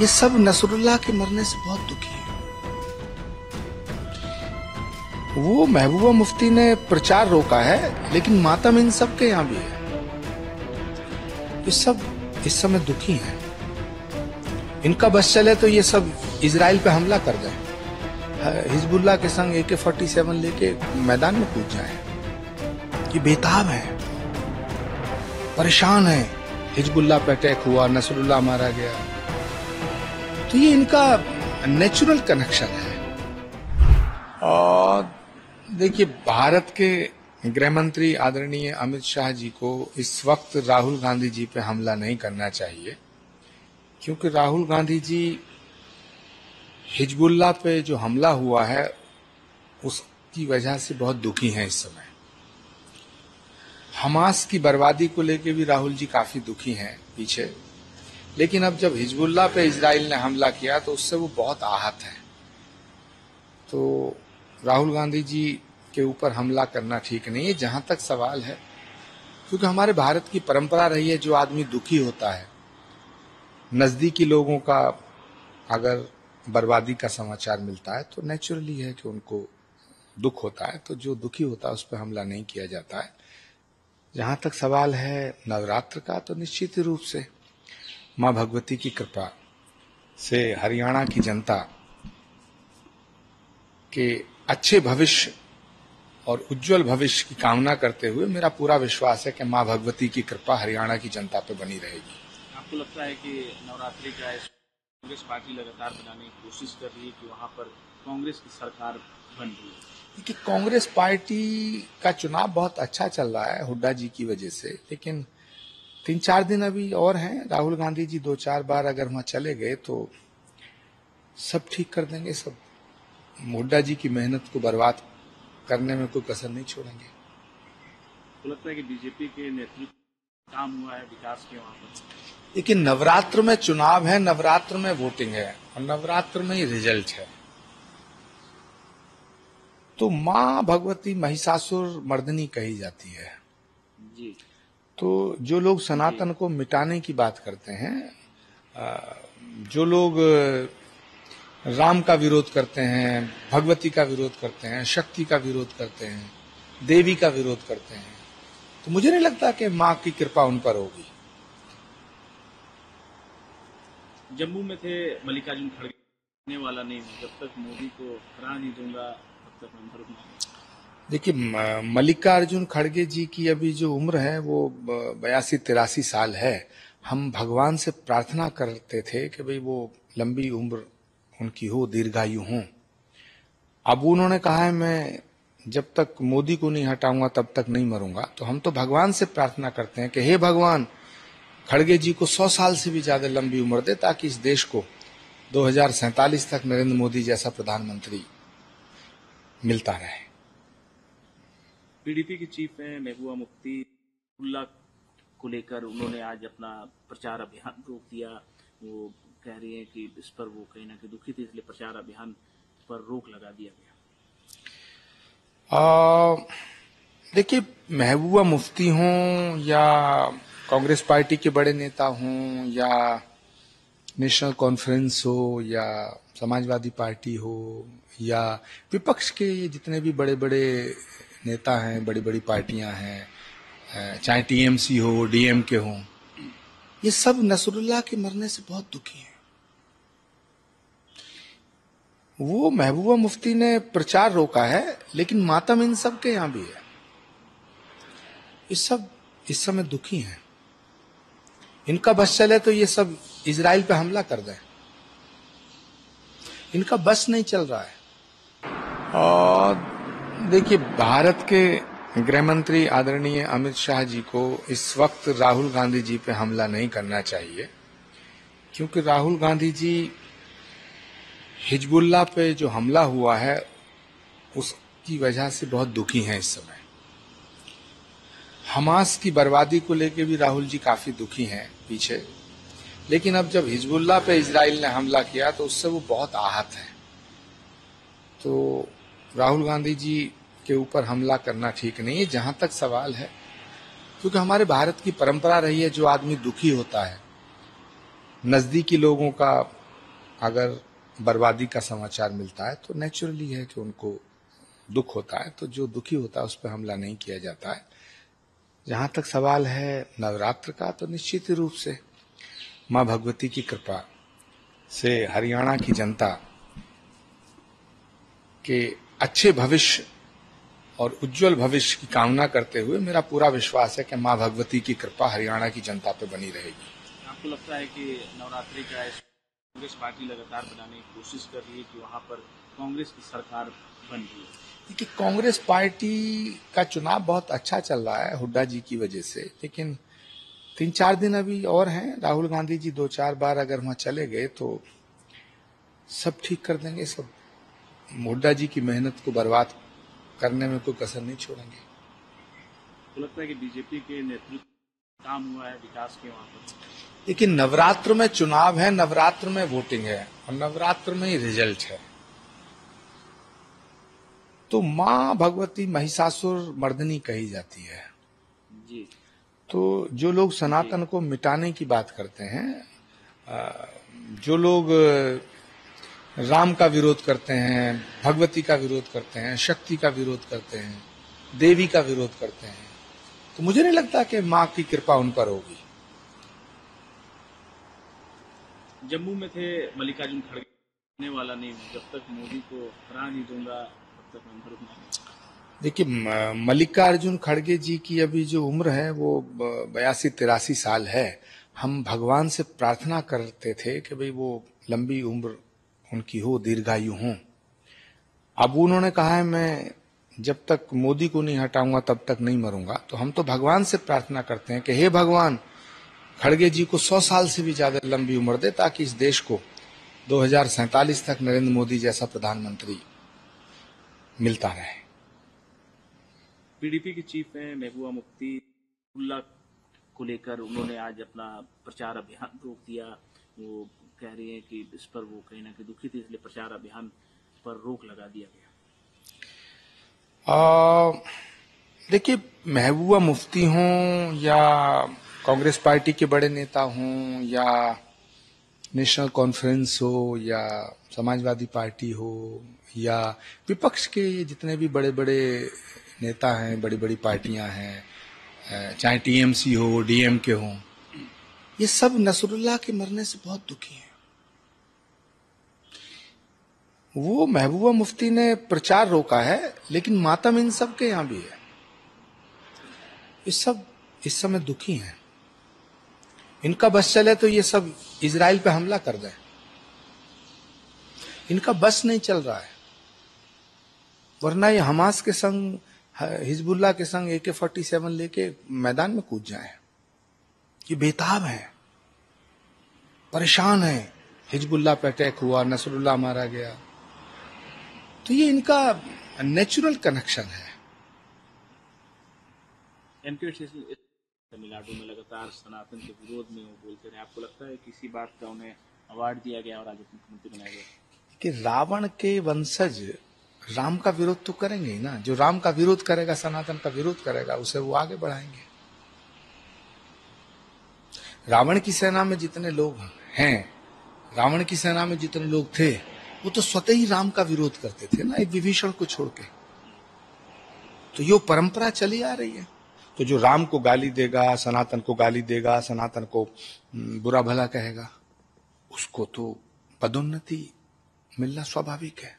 ये सब नसरुल्लाह के मरने से बहुत दुखी है। वो महबूबा मुफ्ती ने प्रचार रोका है, लेकिन मातम इन सब के यहाँ भी है। ये सब इस समय दुखी हैं। इनका बस चले तो ये सब इसराइल पे हमला कर जाए। हिजबुल्ला के संग ए के फोर्टी सेवन लेके मैदान में कूद जाए। ये बेताब है। परेशान है। हिजबुल्ला पे अटैक हुआ नसरुल्ला मारा गया। तो ये इनका नेचुरल कनेक्शन है। और देखिए, भारत के गृह मंत्री आदरणीय अमित शाह जी को इस वक्त राहुल गांधी जी पे हमला नहीं करना चाहिए, क्योंकि राहुल गांधी जी हिजबुल्ला पे जो हमला हुआ है, उसकी वजह से बहुत दुखी हैं इस समय। हमास की बर्बादी को लेकर भी राहुल जी काफ़ी दुखी हैं पीछे। लेकिन अब जब हिजबुल्ला पे इसराइल ने हमला किया तो उससे वो बहुत आहत है। तो राहुल गांधी जी के ऊपर हमला करना ठीक नहीं है, जहाँ तक सवाल है। क्योंकि हमारे भारत की परंपरा रही है, जो आदमी दुखी होता है, नजदीकी लोगों का अगर बर्बादी का समाचार मिलता है तो नेचुरली है कि उनको दुख होता है। तो जो दुखी होता है, उस पर हमला नहीं किया जाता है। जहाँ तक सवाल है नवरात्र का तो निश्चित रूप से माँ भगवती की कृपा से हरियाणा की जनता के अच्छे भविष्य और उज्जवल भविष्य की कामना करते हुए मेरा पूरा विश्वास है कि माँ भगवती की कृपा हरियाणा की जनता पर बनी रहेगी। आपको लगता है कि नवरात्रि का कांग्रेस पार्टी लगातार बनाने की कोशिश कर रही है कि वहाँ पर कांग्रेस की सरकार बन रही है? देखिए कांग्रेस पार्टी का चुनाव बहुत अच्छा चल रहा है हुड्डा जी की वजह से लेकिन तीन चार दिन अभी और हैं। राहुल गांधी जी दो चार बार अगर वहाँ चले गए तो सब ठीक कर देंगे सब। हुड्डा जी की मेहनत को बर्बाद करने में कोई कसर नहीं छोड़ेंगे। तो लगता है कि बीजेपी के नेतृत्व काम हुआ है विकास के वहाँ पर। लेकिन नवरात्र में चुनाव है नवरात्र में वोटिंग है और नवरात्र में ही रिज़ल्ट है। तो माँ भगवती महिषासुर मर्दनी कही जाती है। जी। तो जो लोग सनातन को मिटाने की बात करते हैं जो लोग राम का विरोध करते हैं भगवती का विरोध करते हैं शक्ति का विरोध करते हैं देवी का विरोध करते हैं तो मुझे नहीं लगता कि माँ की कृपा उन पर होगी। जम्मू में थे मल्लिकार्जुन खड़गे वाला नहीं जब तक मोदी को हरा नहीं दूँगा तब तक अंदर देखिए मल्लिकार्जुन खड़गे जी की अभी जो उम्र है, वो बयासी, तिरासी साल है। हम भगवान से प्रार्थना करते थे कि भाई वो लंबी उम्र उनकी हो, दीर्घायु हो। अब उन्होंने कहा है, मैं जब तक मोदी को नहीं हटाऊँगा, तब तक नहीं मरूँगा। तो हम तो भगवान से प्रार्थना करते हैं कि हे भगवान, खड़गे जी को सौ साल से भी ज़्यादा लंबी उम्र दे, ताकि इस देश को दो तक नरेंद्र मोदी जैसा प्रधानमंत्री मिलता रहे। पीडीपी की चीफ है, महबूबा मुफ्ती को लेकर उन्होंने आज अपना प्रचार अभियान रोक दिया। वो कह रही है कि इस पर वो कहीं ना कहीं दुखी थी, इसलिए प्रचार अभियान पर रोक लगा दिया गया। देखिए, महबूबा मुफ्ती हों या कांग्रेस पार्टी के बड़े नेता हों या नेशनल कॉन्फ्रेंस हो या समाजवादी पार्टी हो या विपक्ष के जितने भी बड़े बड़े नेता हैं बड़ी बड़ी पार्टियाँ हैं चाहे टीएमसी हो, डीएमके हो, ये सब नसरुल्ला के मरने से बहुत दुखी हैं। वो महबूबा मुफ्ती ने प्रचार रोका है, लेकिन मातम इन सब के यहाँ भी है। ये सब इस समय दुखी हैं। इनका बस चले तो ये सब इसराइल पे हमला कर दें। इनका बस नहीं चल रहा है। और देखिए, भारत के गृह मंत्री आदरणीय अमित शाह जी को इस वक्त राहुल गांधी जी पे हमला नहीं करना चाहिए, क्योंकि राहुल गांधी जी हिजबुल्ला पे जो हमला हुआ है, उसकी वजह से बहुत दुखी हैं इस समय। हमास की बर्बादी को लेकर भी राहुल जी काफ़ी दुखी हैं पीछे। लेकिन अब जब हिजबुल्ला पे इसराइल ने हमला किया तो उससे वो बहुत आहत है। तो राहुल गांधी जी के ऊपर हमला करना ठीक नहीं है, जहाँ तक सवाल है। क्योंकि हमारे भारत की परंपरा रही है, जो आदमी दुखी होता है। नजदीकी लोगों का अगर बर्बादी का समाचार मिलता है तो नेचुरली है कि उनको दुख होता है। तो जो दुखी होता है, उस पर हमला नहीं किया जाता है। जहाँ तक सवाल है नवरात्र का तो निश्चित रूप से माँ भगवती की कृपा से हरियाणा की जनता के अच्छे भविष्य और उज्जवल भविष्य की कामना करते हुए मेरा पूरा विश्वास है कि माँ भगवती की कृपा हरियाणा की जनता पे बनी रहेगी। आपको लगता है कि नवरात्रि का कांग्रेस पार्टी लगातार बनाने की कोशिश कर रही है कि वहाँ पर कांग्रेस की सरकार बन रही है? देखिए कांग्रेस पार्टी का चुनाव बहुत अच्छा चल रहा है हुड्डा जी की वजह से लेकिन तीन चार दिन अभी और हैं। राहुल गांधी जी दो चार बार अगर वहाँ चले गए तो सब ठीक कर देंगे सब हुड्डा जी की मेहनत को बर्बाद करने में कोई कसर नहीं छोड़ेंगे। तो लगता है कि बीजेपी के नेतृत्व काम हुआ है विकास के वहाँ पर? लेकिन नवरात्र में चुनाव है नवरात्र में वोटिंग है और नवरात्र में ही रिज़ल्ट है। तो माँ भगवती महिषासुर मर्दनी कही जाती है। जी। तो जो लोग सनातन को मिटाने की बात करते हैं जो लोग राम का विरोध करते हैं भगवती का विरोध करते हैं शक्ति का विरोध करते हैं देवी का विरोध करते हैं। तो मुझे नहीं लगता कि माँ की कृपा उन पर होगी। जम्मू में थे मल्लिकार्जुन खड़गे आने वाला नहीं जब तक मोदी को हरा नहीं दूँगा तब तक मैं नहीं देखिए मल्लिकार्जुन खड़गे जी की अभी जो उम्र है वो बयासी तिरासी साल है। हम भगवान से प्रार्थना करते थे कि भाई वो लंबी उम्र उनकी हो, दीर्घायु हो। अब उन्होंने कहा है, मैं जब तक मोदी को नहीं हटाऊँगा, तब तक नहीं मरूँगा। तो हम तो भगवान से प्रार्थना करते हैं कि, हे भगवान, खड़गे जी को सौ साल से भी ज़्यादा लंबी उम्र दे, ताकि इस देश को दो तक नरेंद्र मोदी जैसा प्रधानमंत्री मिलता रहे। पीडीपी की चीफ है महबूबा मुफ्ती। को लेकर उन्होंने आज अपना प्रचार अभियान रोक दिया। वो कह रही है कि इस पर वो कहीं ना कहीं दुखी थी, इसलिए प्रचार अभियान पर रोक लगा दिया गया। देखिए, महबूबा मुफ्ती हों या कांग्रेस पार्टी के बड़े नेता हों या नेशनल कॉन्फ्रेंस हो या समाजवादी पार्टी हो या विपक्ष के जितने भी बड़े बड़े नेता हैं बड़ी बड़ी पार्टियाँ हैं चाहे टीएमसी हो डीएमके हो, ये सब नसरुल्लाह के मरने से बहुत दुखी हैं। वो महबूबा मुफ्ती ने प्रचार रोका है, लेकिन मातम इन सब के यहाँ भी है। ये सब, इस समय दुखी हैं। इनका बस चले तो ये सब इसराइल पे हमला कर दें। इनका बस नहीं चल रहा है। वरना ये हमास के संग हिजबुल्ला के संग ए के फोर्टी सेवन लेके मैदान में कूद जाए। ये बेताब है। परेशान है। हिजबुल्ला पे अटैक हुआ नसरुल्ला मारा गया। तो ये इनका नेचुरल कनेक्शन है। तमिलनाडु में लगातार सनातन के विरोध में वो बोलते रहे। आपको लगता है किसी बात का उन्हें अवार्ड दिया गया और आज मुख्यमंत्री बनाया गया? कि रावण के वंशज राम का विरोध तो करेंगे ही ना। जो राम का विरोध करेगा सनातन का विरोध करेगा उसे वो आगे बढ़ाएँगे। रावण की सेना में जितने लोग हैं रावण की सेना में जितने लोग थे वो तो स्वतः ही राम का विरोध करते थे ना, एक विभीषण को छोड़ के। तो ये परंपरा चली आ रही है। तो जो राम को गाली देगा, सनातन को गाली देगा, सनातन को बुरा भला कहेगा, उसको तो पदोन्नति मिलना स्वाभाविक है।